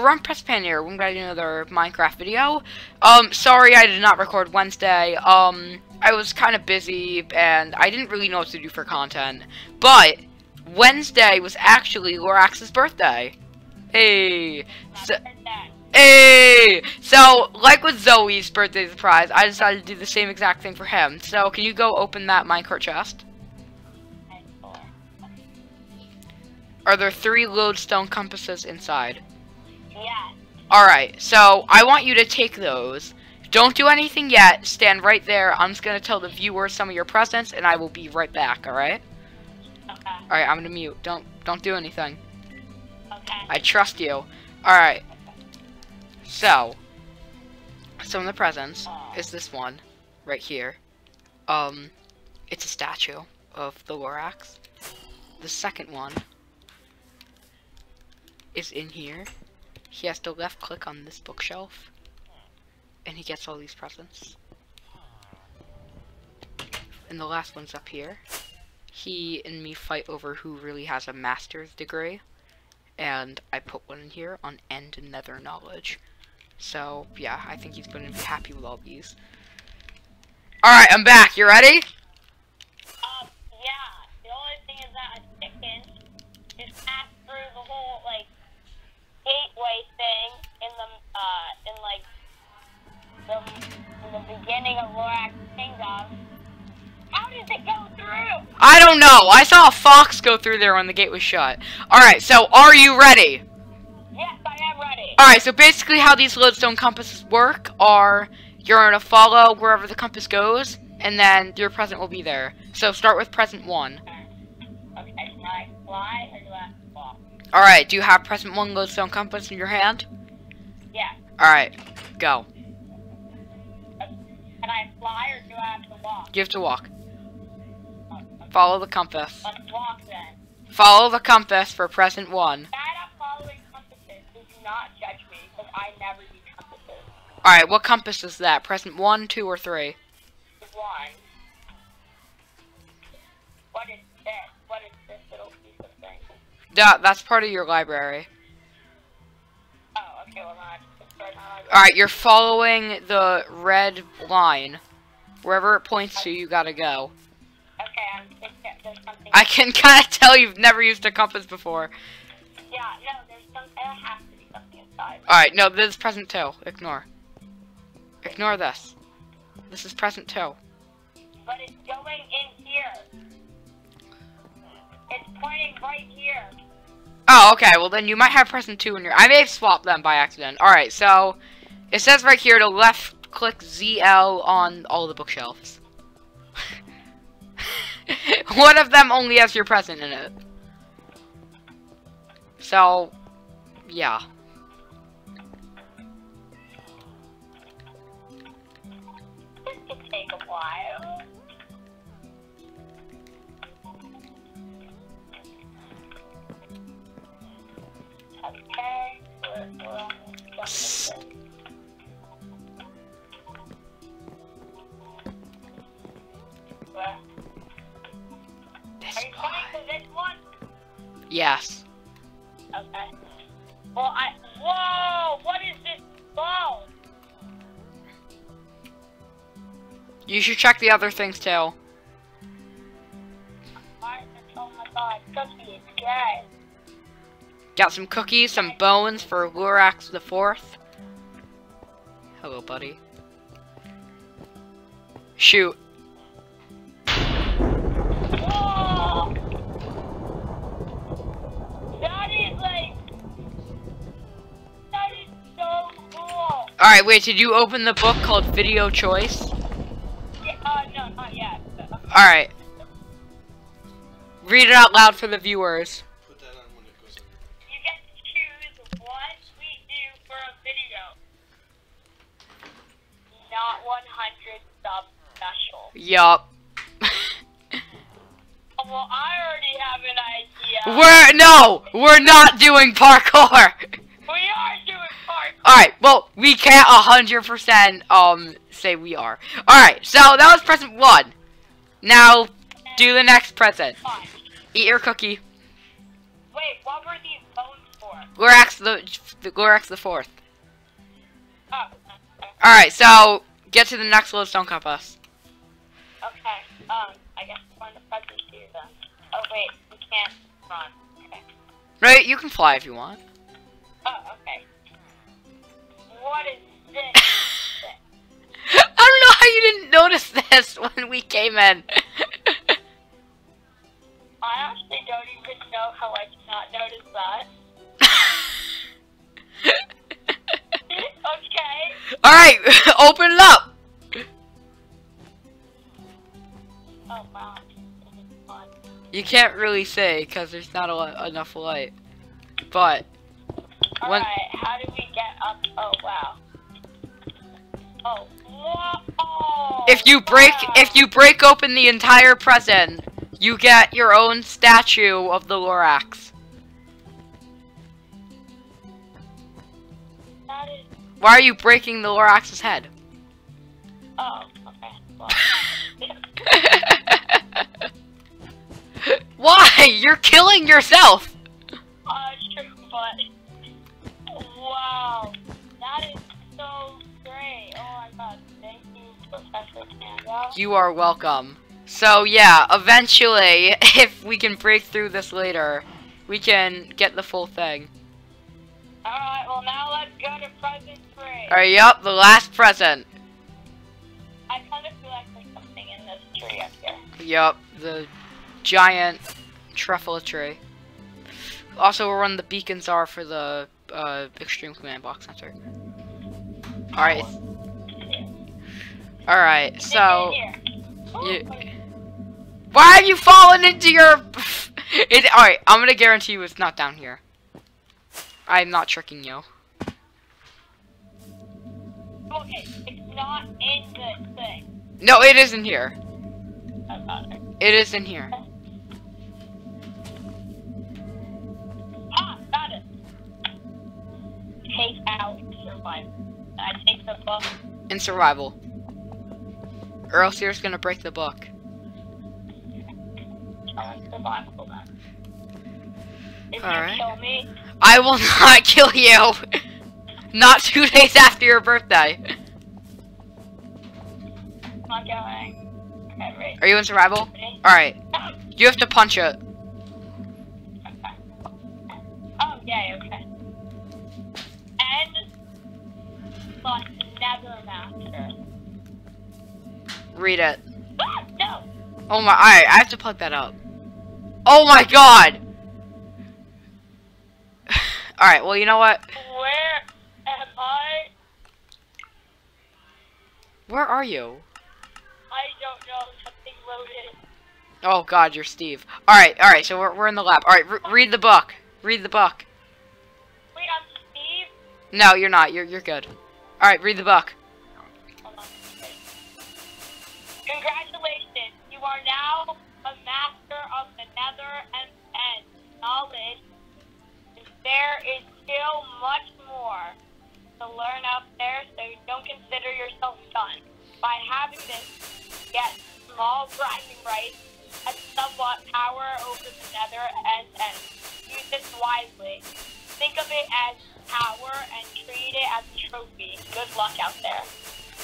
we're on Press Pan here. We're gonna do another Minecraft video. Um, sorry I did not record Wednesday. Um, I was kind of busy and I didn't really know what to do for content. But Wednesday was actually Lorax's birthday. Hey. So, hey. So, like with Zoe's birthday surprise, I decided to do the same exact thing for him. So, can you go open that minecart chest? Are there three lodestone compasses inside? Yeah. Alright, so I want you to take those. Don't do anything yet. Stand right there. I'm just going to tell the viewers some of your presents, and I will be right back, alright? Okay. Alright, I'm going to mute. Don't don't do anything. Okay. I trust you. Alright. So, some of the presents is this one, right here. Um, it's a statue of the Lorax. The second one is in here. He has to left click on this bookshelf. And he gets all these presents. And the last one's up here. He and me fight over who really has a master's degree. And I put one in here on end nether knowledge. So, yeah, I think he's going to be happy with all these. Alright, I'm back. You ready? Gateway thing in the, uh, in, like, the, in the beginning of Lorax Kingdom. How did it go through? I don't know. I saw a fox go through there when the gate was shut. Alright, so are you ready? Yes, I am ready. Alright, so basically how these lodestone compasses work are you're gonna follow wherever the compass goes, and then your present will be there. So start with present one. Okay, can I fly Alright, do you have present One lodestone Compass in your hand? Yeah. Alright, go. Uh, can I fly or do I have to walk? You have to walk. Oh, okay. Follow the compass. Let's walk then. Follow the compass for present One. Alright, what compass is that? Present 1, 2, or 3? That, that's part of your library. Oh, okay, well, not just start my library. Alright, you're following the red line. Wherever it points to, you gotta go. Okay, I'm thinking there's something. I can kind of tell you've never used a compass before. Yeah, no, there's some. There has to be something inside. Alright, no, this is present two. Ignore. Ignore this. This is present two. But it's going in here. It's pointing right here. Oh, okay, well then you might have present two in your- I may have swapped them by accident. Alright, so, it says right here to left click ZL on all the bookshelves. One of them only has your present in it. So, yeah. This could take a while. Yes. Okay. Well, I. Whoa! What is this ball? You should check the other things too. Alright, oh my god, cookie, yes. Got some cookies, some bones for Lorax the Fourth. Hello, buddy. Shoot. That is like. That is so cool. Alright, wait, did you open the book called Video Choice? Yeah, uh, no, not yet. Alright. Read it out loud for the viewers. Yup. Oh, well, I already have an idea. we're, no! We're not doing parkour! we are doing parkour. Alright, well, we can't 100% um say we are. Alright, so that was present one. Now, do the next present. Fine. Eat your cookie. Wait, what were these bones for? Lorax the, the Lorax the fourth. Oh. Alright, so get to the next lodestone compass. Okay. Um, I guess going to present here then. Oh wait, we can't run. Okay. Right, you can fly if you want. Oh, okay. What is this? I don't know how you didn't notice this when we came in. I actually don't even know how I did not notice that. okay. Alright, open it up. You can't really say because there's not a lo- enough light. But When- Alright, how do we get up? Oh wow. Oh. Whoa! if you break wow. if you break open the entire present, you get your own statue of the Lorax. That is. Why are you breaking the Lorax's head? Oh, okay. Well, Why? You're killing yourself. uh, true, but. Wow. That is so great. Oh my god. Thank you, Professor Panda. You are welcome. So yeah, eventually, if we can break through this later, we can get the full thing. Alright, well now let's go to present three. Alright, yup, the last present. I kind of feel like there's something in this tree up here. Yup, the giant truffle tree. Also, where the beacons are for the uh, Extreme Command Box Center. Alright. Alright, so. you- Why have you fallen into your. it, Alright, I'm gonna guarantee you it's not down here. I'm not tricking you. Okay, it's not in the thing. No, it isn't here. I got it. It is in here. I take the book. In survival. Or else you're just gonna break the book. on survival then. If Alright. you kill me, I will not kill you! not two days after your birthday. Not going. Okay. Are you in survival? Alright. You have to punch it. Oh, yay, okay. But Nether Master. Read it. Ah, no! Oh my, alright, I have to plug that up. Oh my god! alright, well, you know what? Where am I? Where are you? I don't know. Something loaded. Oh god, you're Steve. Alright, alright, so we're, we're in the lab. Alright, read the book. Read the book. Wait, I'm Steve? No, you're not. You're, you're good. Alright, read the book. Congratulations, you are now a master of the nether and, and knowledge. There is still much more to learn out there, so don't consider yourself done. By having this, get small bragging rights and somewhat power over the nether and and use this wisely. Think of it as power and treat it as a trophy. Good luck out there.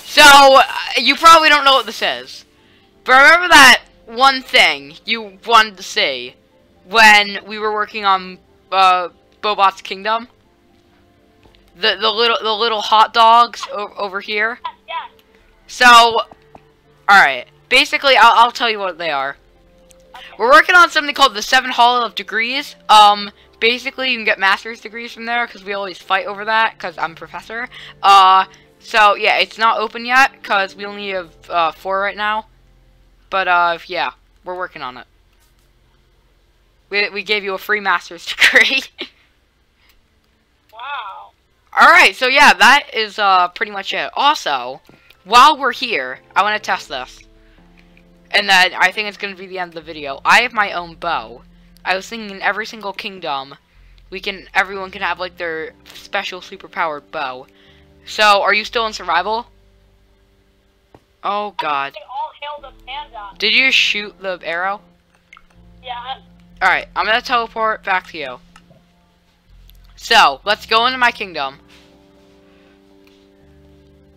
So, uh, you probably don't know what this is. But remember that one thing you wanted to see when we were working on uh, Bobot's Kingdom? The the little the little hot dogs over here. Yes, yes. So, all right. Basically, I'll, I'll tell you what they are. Okay. We're working on something called the Seven Hall of Degrees. Um, basically, you can get master's degrees from there because we always fight over that because I'm a professor. Uh, so yeah, it's not open yet because we only have uh, four right now. But uh, yeah, we're working on it. We we gave you a free master's degree. Wow. All right, so yeah, that is uh pretty much it. Also, while we're here, I want to test this. And then I think it's going to be the end of the video. I have my own bow. I was thinking in every single kingdom, we can everyone can have like their special super powered bow. So, are you still in survival? Oh god. They all hail the panda. Did you shoot the arrow? Yeah. Alright, I'm gonna teleport back to you. So, let's go into my kingdom.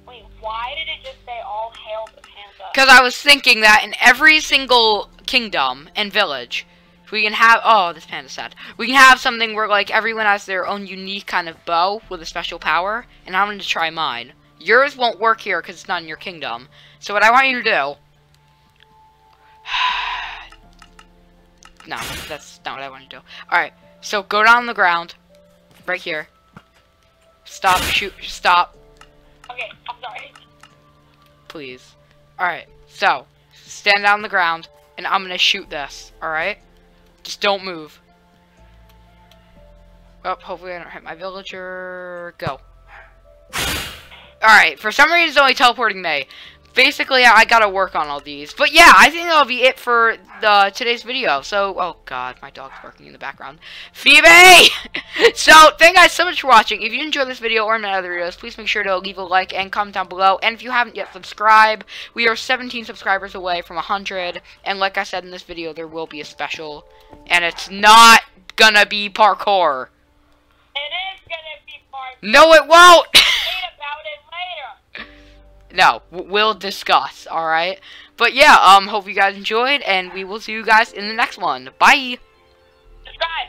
Wait, why did it just say all hail the panda? Because I was thinking that in every single kingdom and village, we can have. Oh, this panda's sad. We can have something where, like, everyone has their own unique kind of bow with a special power, and I'm going to try mine. Yours won't work here because it's not in your kingdom. So, what I want you to do. no, that's not what I want to do. Alright, so go down on the ground. Right here. Stop, shoot, stop. Okay, I'm sorry. please. Alright, so, stand down on the ground, and I'm gonna shoot this, alright? Just don't move. Oh, hopefully I don't hit my villager. Go. Alright, for some reason it's only teleporting me. Basically, I gotta work on all these. But yeah, I think that'll be it for the today's video. So, oh god, my dog's barking in the background. Phoebe! so, thank you guys so much for watching. If you enjoyed this video or my other videos, please make sure to leave a like and comment down below. And if you haven't yet subscribed, we are 17 subscribers away from 100. And like I said in this video, there will be a special. And it's not gonna be parkour. It is gonna be part. No, it won't! no, we'll discuss, alright? But yeah, um, hope you guys enjoyed, and we will see you guys in the next one. Bye! Subscribe.